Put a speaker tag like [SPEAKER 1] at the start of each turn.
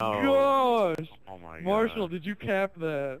[SPEAKER 1] Oh,
[SPEAKER 2] Gosh!
[SPEAKER 1] oh my
[SPEAKER 2] Marshall,
[SPEAKER 1] god.
[SPEAKER 2] did you cap that?